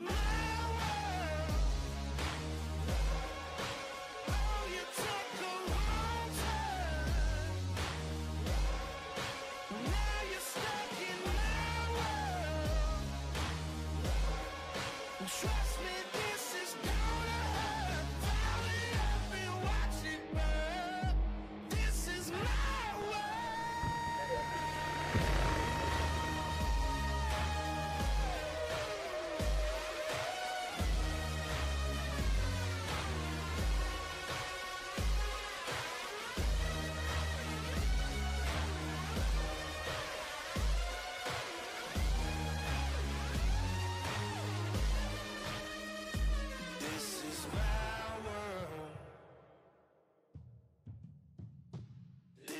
my